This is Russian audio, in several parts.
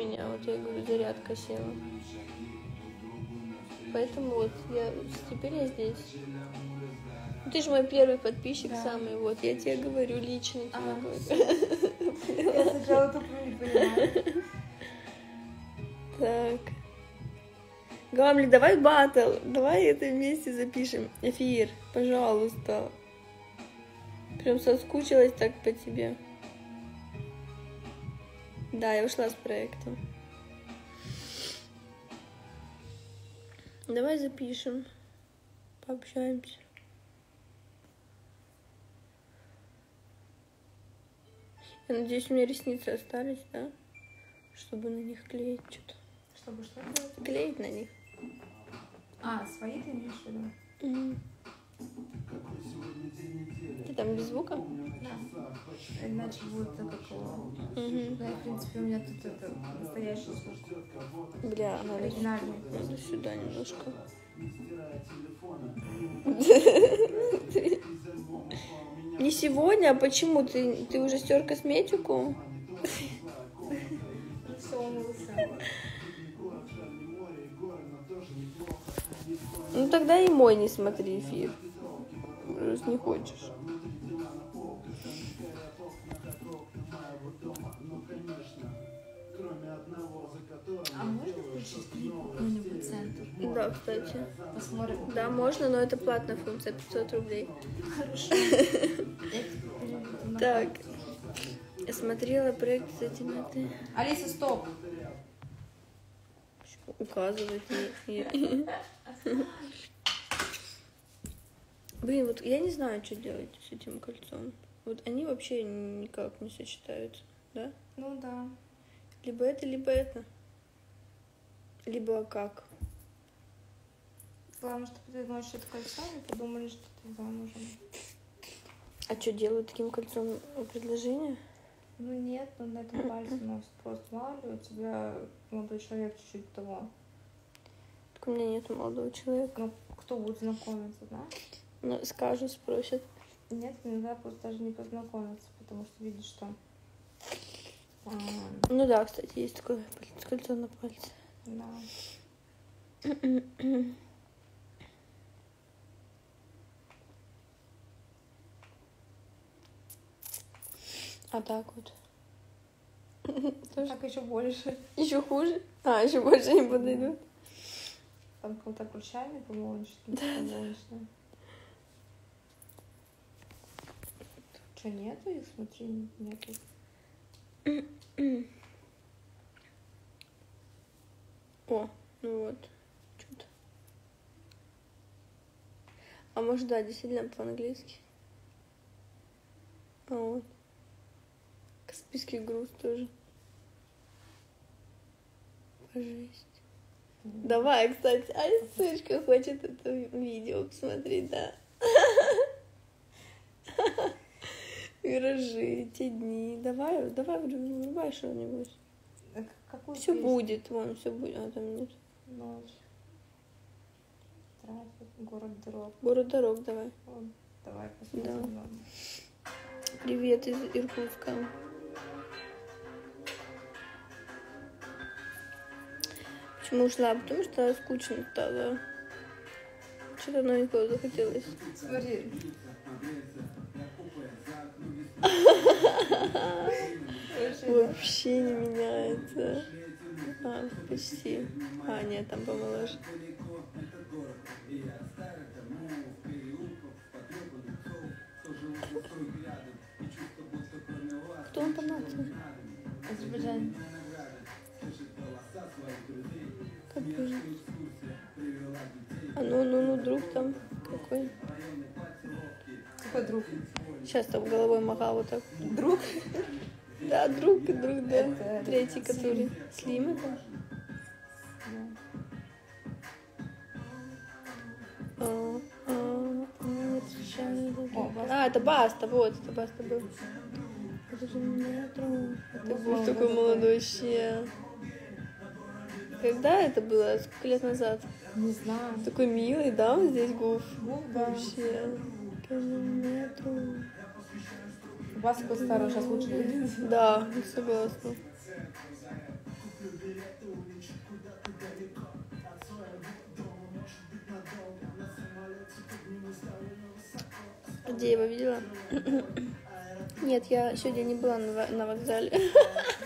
меня, вот я говорю, зарядка села. Поэтому вот я теперь я здесь. Ну, Ты же мой первый подписчик Да. самый, вот я тебе говорю лично. тебе говорю. Я сначала тупо не понимаю. Так. Гамли, давай батл, давай это вместе запишем. Эфир, пожалуйста. Прям соскучилась так по тебе. Да, я ушла с проекта. Давай запишем. Пообщаемся. Я надеюсь, у меня ресницы остались, да? Чтобы на них клеить что-то. Чтобы что делать? Клеить на них. А, свои ты имеешь в виду? Ты там без звука? Иначе будет так, как... Мгм. Да, в принципе, у меня тут это настоящий звук. Бля, надо, Оригинальный. надо сюда немножко. Не сегодня, а почему? Ты, ты уже стер косметику? Ну тогда и мой не смотри эфир. Раз не хочешь. Кстати. Посмотрим. Да, можно, но это платная функция, 500 рублей. Хорошо. Так. Я смотрела проект с этими ты Алиса, стоп. указывать ей. Блин, вот я не знаю, что делать с этим кольцом. Вот они вообще никак не сочетаются, да? Ну да. Либо это, либо это. Либо как. Главное, чтобы ты носишь это кольцо, и подумали, что ты замужем. А что делают таким кольцом предложение? Ну нет, ну на этом пальце носит просто мало ли у тебя молодой человек чуть-чуть того. Так у меня нет молодого человека. Ну, кто будет знакомиться, да? Ну, скажут, спросят. Нет, иногда просто даже не познакомиться, потому что видишь, что... а, Ну да, кстати, есть такое кольцо на пальце. да. А так вот. Так еще больше. еще хуже. А, еще больше не подойдут. Там какой-то ключами помолочный, помолочный. Что, нету их? Смотри, нету. О, ну вот. Что-то. А может, да, действительно по-английски. А вот. Каспийский груз тоже. Жесть. Давай, кстати, ай, сучка хочет это видео посмотреть, да. Виражи, те дни. Давай, давай, врубай что-нибудь. А Какую Все песню? будет, вон, все будет. А там нет. Ночь. Трафик, город дорог. Город дорог давай. Вот, Давай посмотрим. ладно. Привет из Иркутска. Почему ушла? Потому что скучно стало. Что-то новенького захотелось. Смотри. Вообще не меняется. А, почти. А, нет, там помоложе. Кто он по нации? Азербайджан. А ну, ну, ну, друг там какой? Какой друг? Сейчас там головой махал вот так. Друг? Да, друг, друг, да. Это Третий, Слим. который. Слим это? А, а, а. А, это Баста, вот, это Баста был. Это же меня. Ты Вот был такой да, молодой вообще. Когда это было? Сколько лет назад? Не знаю. Такой милый, да, он здесь гуф? Ну, гуф, да. Вообще. Километру. У вас такой старый, сейчас лучше выглядит. Да, согласна. А где его видела? Нет, я сегодня не была на вокзале.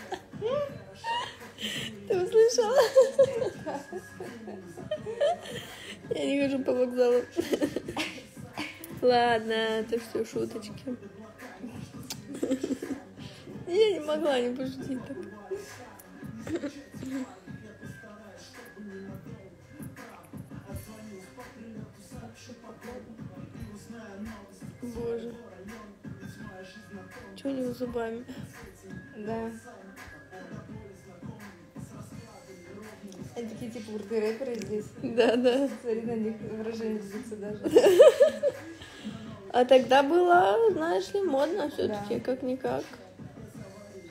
Ты услышала? Я не хожу по вокзалу. Ладно, это все шуточки. Я не могла не пошутить так. Боже. Чего у него зубами? Да. Они такие типа крутые рэперы здесь. Да, да. Смотри на них выражение лица даже. А тогда было, знаешь ли, модно все-таки, Да. как-никак.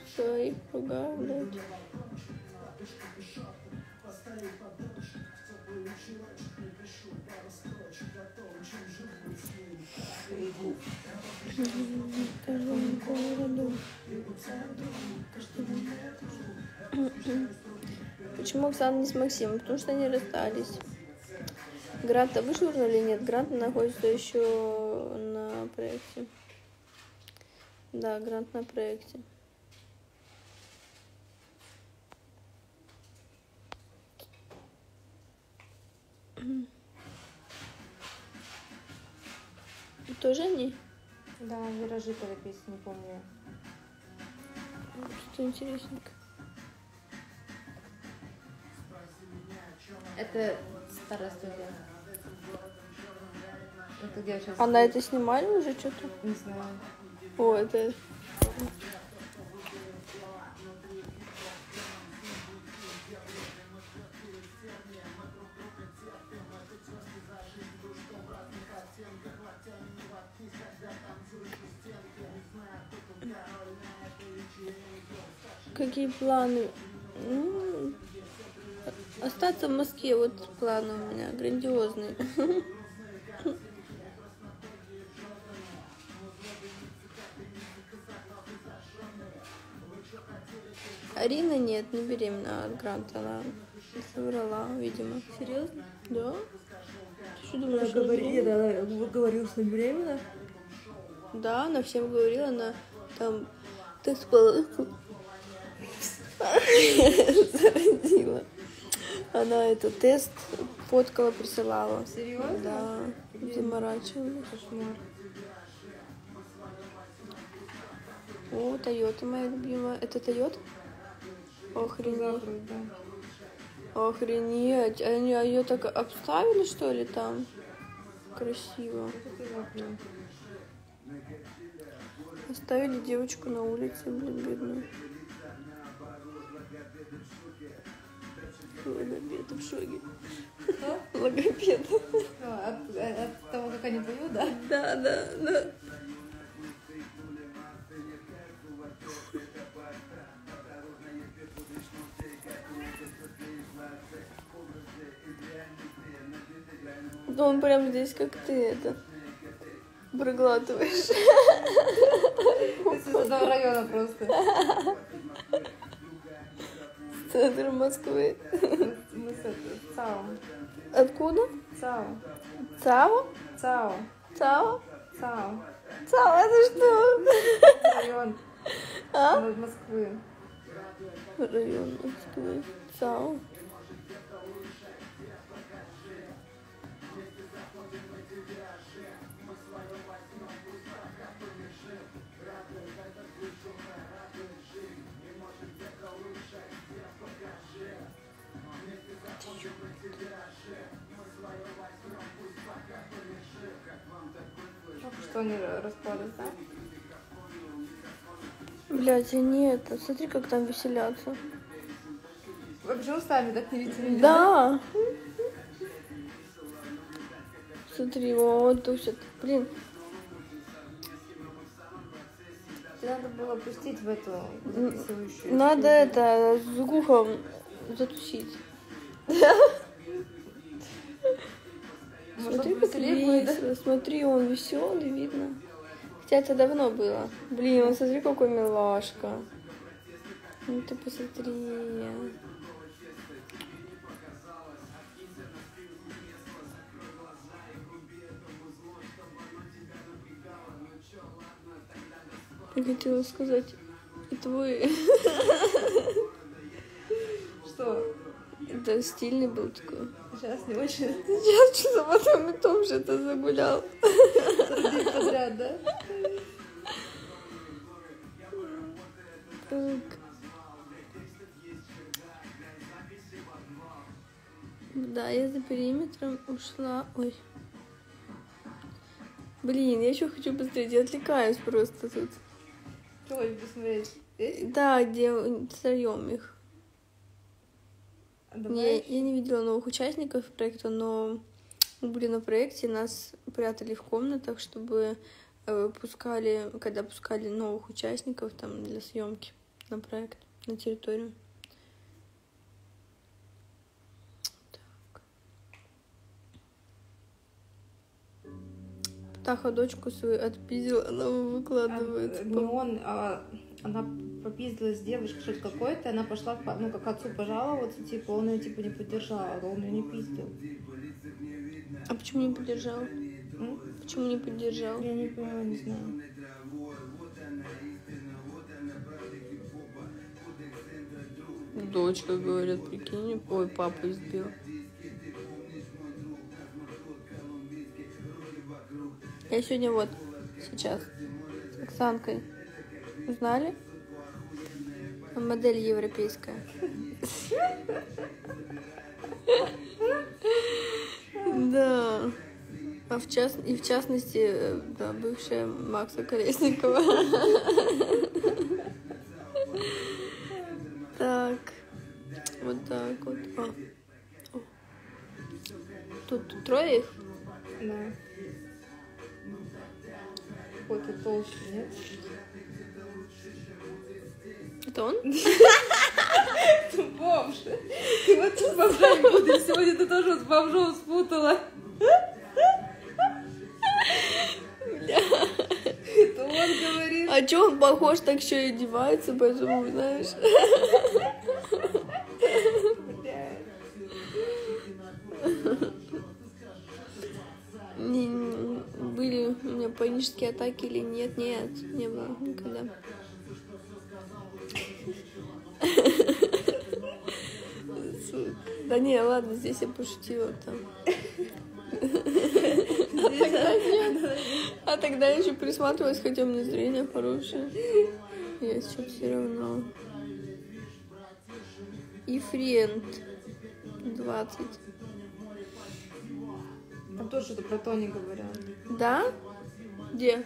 Что их ругают, блядь. Городу. Почему Оксана не с Максимом? Потому что они расстались. Гранта вышвырнули? Нет, Грант находится еще на проекте. Да, Грант на проекте. Тоже они? Да, виражи песню, не помню. Что интересненько. Это старая студия. Это где сейчас? А на это снимали уже что-то? Не знаю. О, это... Какие планы? Остаться в Москве, вот планы у меня грандиозные. Арина нет, не беременна от Гранта, она соврала, видимо. Серьезно? Да? Ты что думаешь, что она говорила, что беременна. Да, она всем говорила, она там тест полоску зародила. Она этот тест фоткала, присылала. Серьезно? Да, заморачивалась. Кошмар. О, Тойота моя любимая. Это Тойота? Охренеть. Охренеть. Они ее так обставили, что ли, там? Красиво. Это. Оставили девочку на улице, блин, бедную. Логопед в шоке. Что? Логопед. А, От, от того, как они поют, да? Да, да, да. Да он прям здесь, как ты это, проглатываешь. Из одного района просто. Центр Москвы. ЦАО. Откуда? ЦАО. ЦАО? ЦАО. ЦАО? ЦАО. ЦАО, это что? Район А? Москвы. Район Москвы. ЦАО. Что они ра- распались, да? Блять, а нет, смотри, как там веселятся. Вы почему сами так не видите? Да. Смотри, вот тусят. Блин, надо было пустить в эту записывающую. надо это с гухом затусить. Смотри, он как весело. Смотри, он веселый, видно. Хотя это давно было. Блин, ну смотри, какой милашка. Ну ты посмотри. Я хотела сказать, и твой, Что? Это стильный был такой. Сейчас не очень Сейчас что-то потом и том же это загулял. подряд, да? Так. Да, я за периметром ушла. Ой. Блин, я еще хочу посмотреть, я отвлекаюсь просто тут. Что хочешь посмотреть? Да, где встаем их. Не, я не видела новых участников проекта, но мы были на проекте, нас прятали в комнатах, чтобы э, пускали, когда пускали новых участников там для съемки на проект, на территорию. Так. Птаха дочку свою отпиздила, она выкладывает. А, не он, а она попиздилась с девушкой что-то какой-то, и она пошла, ну, как отцу пожаловаться, типа, он ее, типа, не поддержал, а он ее не пиздил. А почему не поддержал? М? Почему не поддержал? Я не понимаю, не знаю. Дочка, говорят, прикинь, ой, папу избил. Я сегодня вот, сейчас, с Оксанкой узнали? Модель европейская. Да. А в част... И в частности, да, бывшая Макса Колесникова. Так. Вот так вот. А. Тут трое их? Да. Какой-то толще, нет? Это он? Ты бомж. Ты вот с бомжами будешь. Сегодня ты тоже с бомжом спутала. Это он говорит. А чё он похож, так еще и одевается, поэтому, знаешь. Были у меня панические атаки или нет? Нет, не было никогда. Да не, ладно, здесь я пошутила там. А тогда я еще присматривалась, хотя у меня зрение хорошее. Я сейчас все равно. И френд 20. Там тоже что-то про Тони говорят. Да? Где?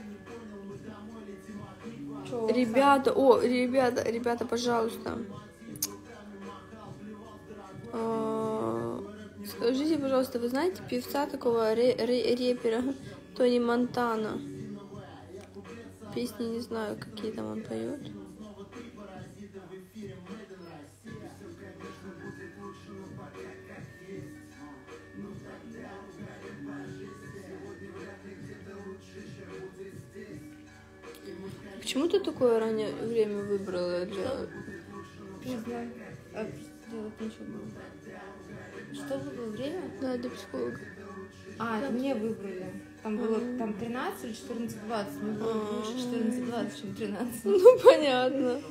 Чё, Ребята, о, ребята, ребята, пожалуйста. Скажите, пожалуйста, вы знаете певца такого ре- ре- репера Тони Монтана? Песни не знаю, какие там он поет. Почему ты такое раннее время выбрала для... Не знаю. А делать ничего было. Что было время? Да, для психолога. А, это мне выбрали. Там было там 13 или 14 20. Мне было А. лучше 14 20, чем 13. Ну, понятно.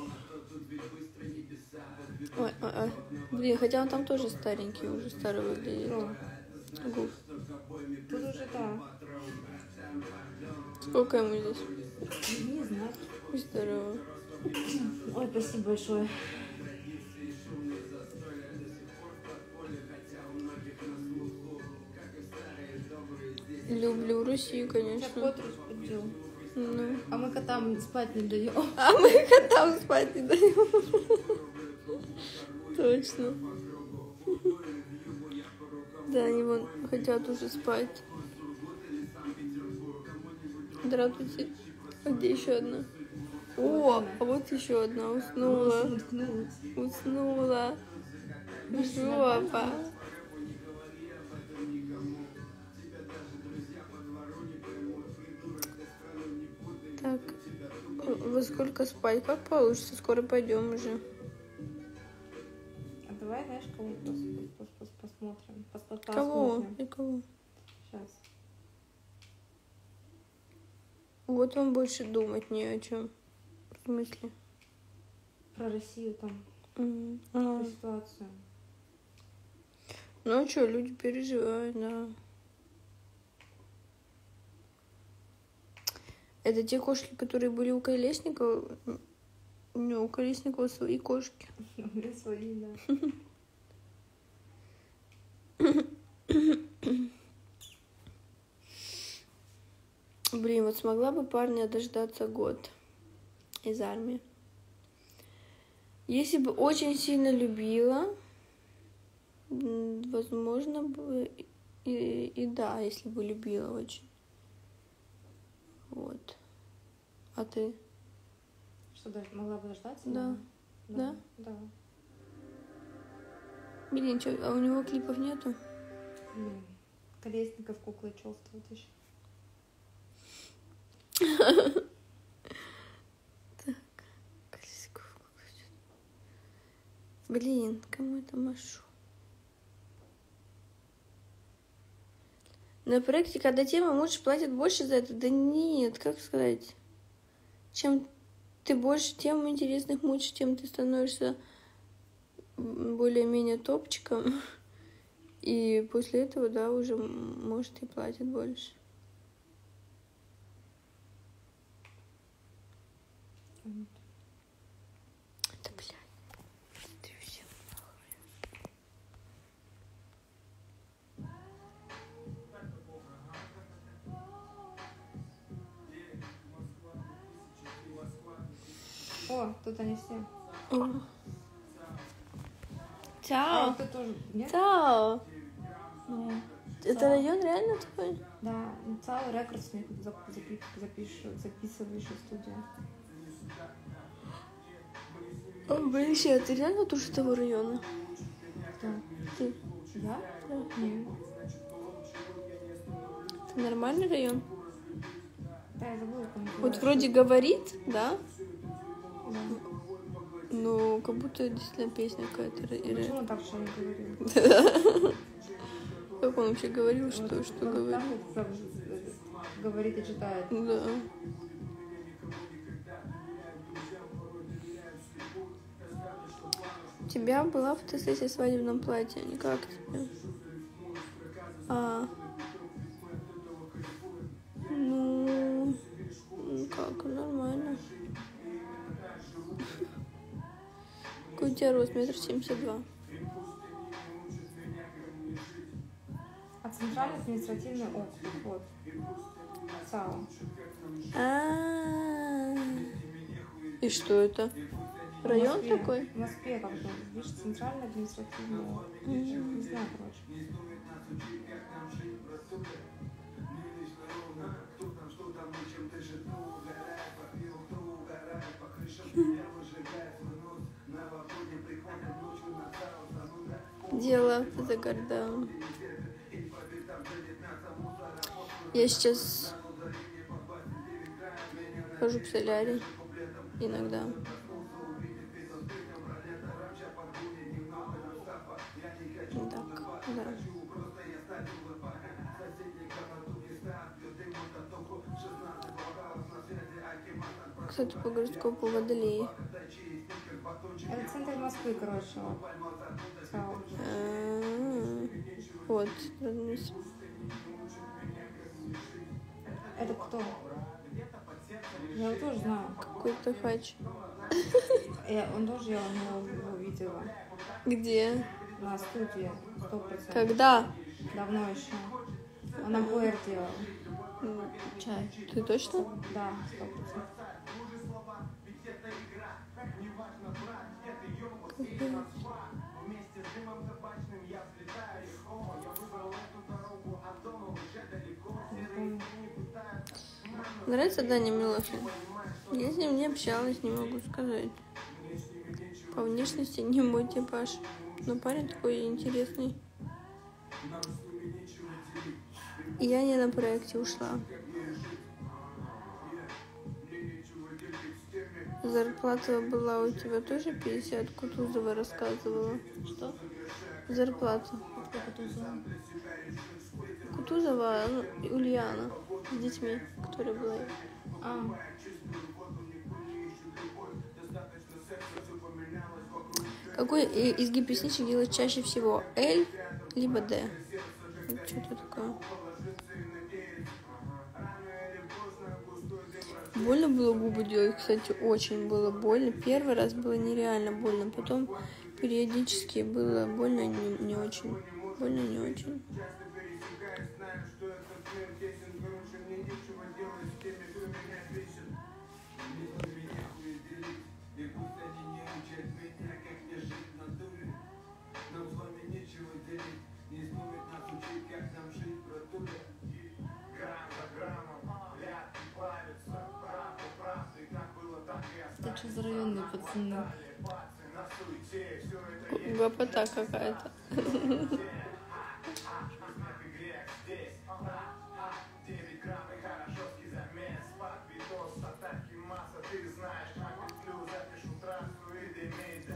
Ой, ой, ой. Блин, хотя он там тоже старенький, уже старый выглядит. Гуф. Тут уже да. Сколько ему здесь? Не знаю. Здорово. Ой, спасибо большое. Сейчас конечно. кот разбудил. Ну. А мы котам спать не даем. А мы котам спать не даем. Точно. Да, они вон хотят уже спать. Здравствуйте. А где еще одна? О, а вот еще одна уснула. Уснула. Жопа. Сколько спать? Как получится? Скоро пойдем уже. А давай, знаешь, кого пос- пос- пос- посмотрим? Пос- пос- Кого? И кого? Сейчас. Вот вам больше думать не о чем. смысле? Про Россию там, М, про а. ситуацию. Ну что, люди переживают, да. Это те кошки, которые были у Колесникова? Не, у Колесникова свои кошки. У меня свои, да. Блин, вот смогла бы парня дождаться год из армии. Если бы очень сильно любила, возможно бы и, и да, если бы любила очень. Вот. А ты? Что, даже могла бы дождаться? Да. Да. Да. Блин, чё, а у него клипов нету? Блин. Колесников, куклы чувствуют еще. Блин, кому это машу? На проекте, когда тема муж платит больше за это, да нет, как сказать? Чем ты больше тем интересных мучишь, тем ты становишься более-менее топчиком. И после этого, да, уже, может, и платит больше. Тут они все. А, Чао. вот ты тоже, нет? Чао. Ну, Это район реально такой? Да, ну, целый рекорд с зап- запи- запишу, записываешь студию. О, блин, а ты реально тоже того района? Кто? Ты. Я? Да. Нет. Это нормальный район? Да, я забыла, Вот вроде говорит, да? Да. Но как будто действительно песня какая-то. Почему он так что не говорил? Как он вообще говорил, что, что говорит? э, говорит и читает. Да. У тебя была фотосессия в свадебном платье, не как тебе? А. Ну, ну как, нормально. Какой у тебя рост? Метр семьдесят два. А центральный административный округ, вот. ЦАО. А. И что это? Район Москве. такой? В Москве как бы, видишь, центральный административный округ. Не знаю, короче. Дело за городом. Я сейчас хожу в солярий иногда. Так, да. Кстати, по гороскопу водолеи. Э, центр Москвы, короче. Вот. Э, Это кто? Я его тоже знаю. Какой-то хач. Я, э, он тоже, я его видела. Где? На студии, 100%. Когда? Давно еще. Она БР делала. Ну, чай. Ты точно? Да, 100%. Нравится Даня Милохин? Я с ним не общалась, не могу сказать. По внешности не мой типаж. Но парень такой интересный. Я не на проекте ушла. Зарплата была у тебя тоже 50? Кутузова рассказывала. Что? Зарплата. Кто Кутузова? Кутузова ну, Ульяна с детьми, которые была. А. Какой изгиб ресничек делать чаще всего? L либо D? Что это такое. Больно было губы делать, кстати, очень было больно. Первый раз было нереально больно, потом периодически было больно не, не очень. Больно не очень. Пацаны? Гопота какая-то.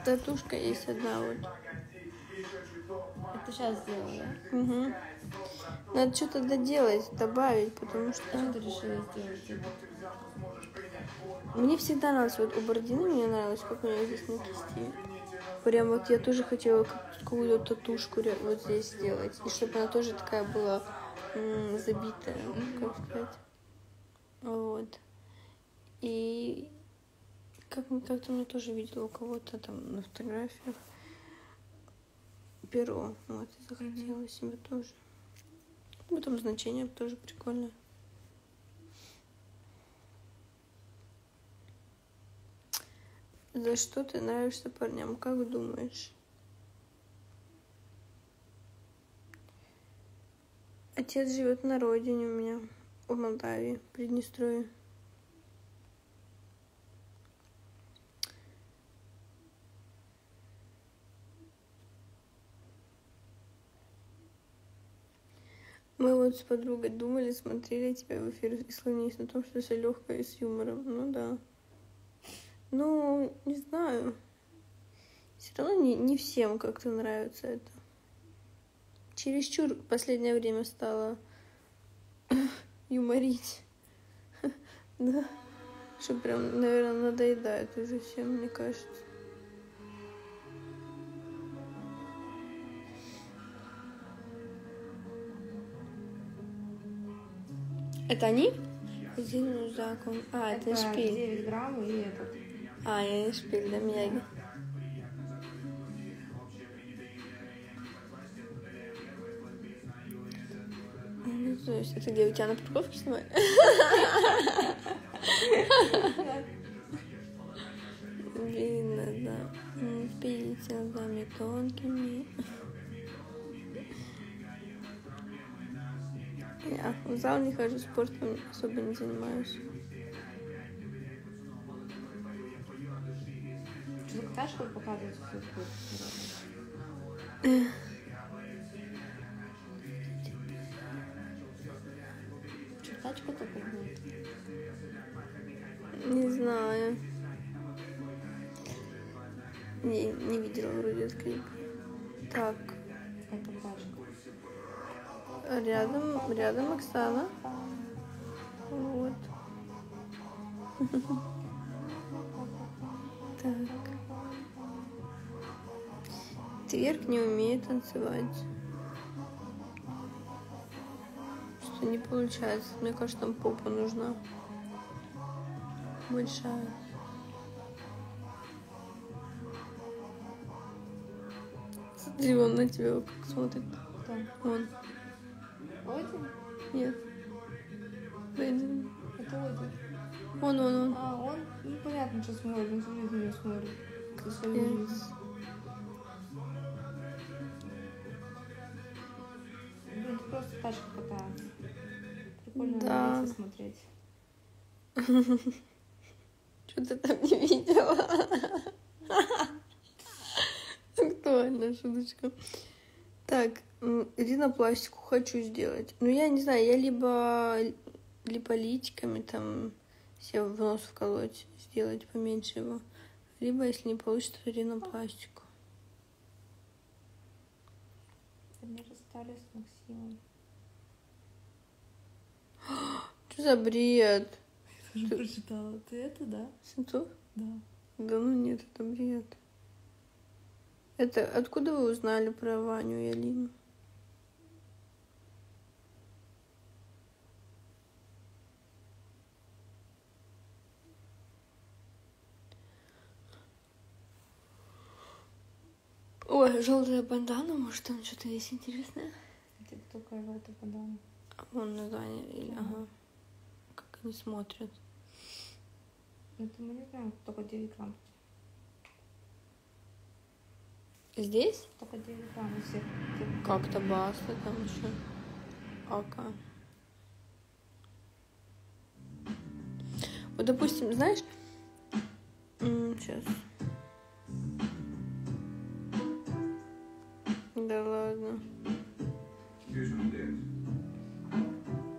Татушка есть одна вот. Это сейчас сделала, да? Угу. Надо что-то доделать, добавить, потому Что что ты решила сделать? Мне всегда нравилось, вот у Бородины мне нравилось, как у нее здесь на кисти. Прям вот я тоже хотела как- какую-то татушку вот здесь сделать. И чтобы она тоже такая была м, забитая, как сказать. Вот. И как, как-то мне тоже видела у кого-то там на фотографиях перо. Вот, и захотела себе тоже. Там значение тоже прикольное. За что ты нравишься парням? Как думаешь? Отец живет на родине у меня, в Молдавии, в Приднестровье. Мы вот с подругой думали, смотрели тебя в эфир и склонились на том, что все легкое и с юмором. Ну да. Ну, не знаю. Все равно не, не всем как-то нравится это. Чересчур в последнее время стало юморить. Да. Что прям, наверное, надоедает уже всем, мне кажется. Это они? Зимний закон. А, это, шпиль. 9 грамм и этот. А, я не шпиль. Ну, то есть, это где у тебя на парковке снимали? Видно, да. Пейте глазами тонкими. Я в зал не хожу, спортом особо не занимаюсь. Что, тачку показывать всю? Что, тачка только будет? Не знаю. Не, не видела вроде этот клип. Так, Это тачка. рядом, рядом Оксана. Вот. Тверк не умеет танцевать. Что не получается. Мне кажется, там попа нужна. Большая. Смотри, он на тебя как смотрит. Кто? Он. Один? Нет. Блин. Это один. Он, он, он. А, он? Ну, понятно, что смотрит. Он всю жизнь смотрит. За просто тачка катается. Прикольно Да. смотреть. Что ты там не видела? Актуальная шуточка. Так, ринопластику хочу сделать. Ну, я не знаю, я либо липолитиками там себе в нос вколоть, сделать поменьше его. Либо, если не получится, то ринопластику. Они расстались с Максимом. Что за бред? Я тоже прочитала. Ты это, да? Синцов? Да. Да ну нет, это бред. Это откуда вы узнали про Ваню и Алину? Ой, желтая бандана, может там что-то есть интересное? Только желтый подам. А Вон название, или, ага. Как они смотрят. Это мы не знаем, только 9 грамм. Здесь? Только 9 грамм всех. Как-то баста там еще. Ака. Вот, допустим, знаешь, сейчас. Да ладно. Пишем текст.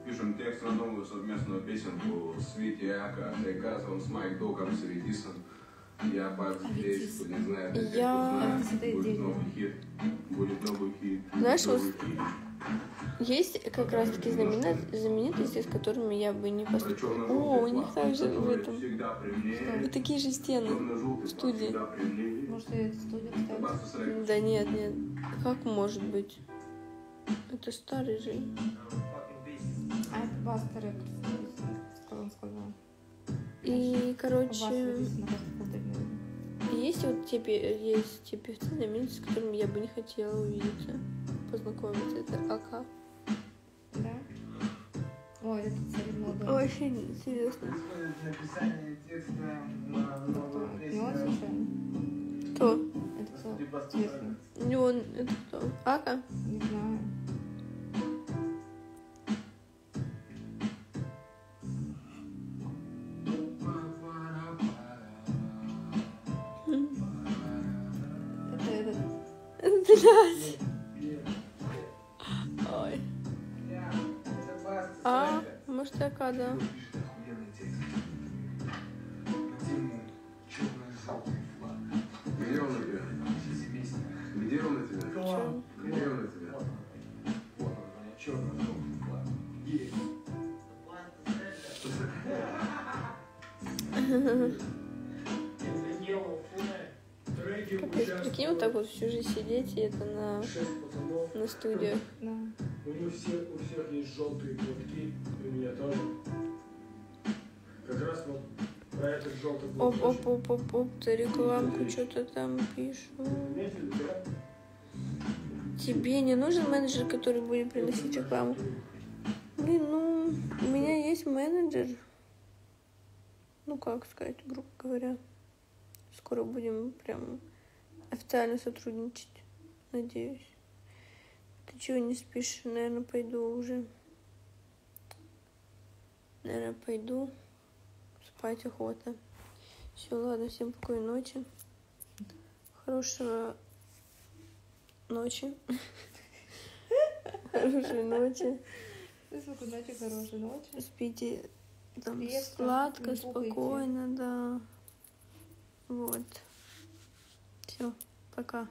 Пишем текст на новую совместную песенку с Вити Ака, Айказом, с Майк Доком, с Редисом. Я здесь, кто не знает, Я- знает, будет новый хит. Будет новый хит. Знаешь, новый вот хит. Есть как раз таки знаменит- знаменитости, с которыми я бы не поступила. О, у них также в этом. Вот такие же стены. Флаг студии. Может, и студия, кстати. Да нет, нет. Как может быть? Это старый же. А это Баста Рекордс, сказал, сказал. И, короче, есть вот те, есть те певцы, знаменитости, с которыми я бы не хотела увидеться, познакомиться. Это АК. Да? Ой, это царь молодой. Очень интересно. На Кто? он? Это кто? Не он, это кто? Ака? Не знаю. Ака, да. Где он у тебя? Где он у тебя? Где он у тебя? Капец, прикинь, вот так вот всю жизнь сидеть, и это на, на студиях. Да. У них все, у всех есть желтые платки, у меня тоже. Оп, оп, оп, оп, оп, ты рекламку что-то там пишу. Тебе не нужен менеджер, который будет приносить рекламу? Блин, ну, у меня есть менеджер. Ну, как сказать, грубо говоря. Скоро будем прям официально сотрудничать, надеюсь. Ты чего не спишь? Наверное, пойду уже. Наверное, пойду. Спать охота. Все, ладно, всем спокойной ночи. Хорошего ночи. Хорошей ночи. Спокойной ночи, хорошей ночи. Спите там Крепко, сладко, спокойно, да. Вот. Все, пока.